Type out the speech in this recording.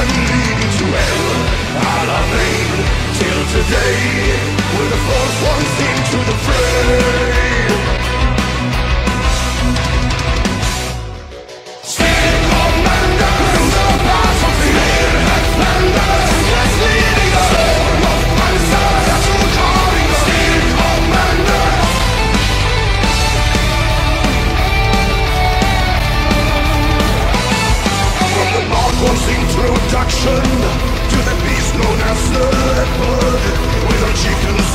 and leading to hell. I'll remain till today with a false to the beast known as the leopard with a chickens.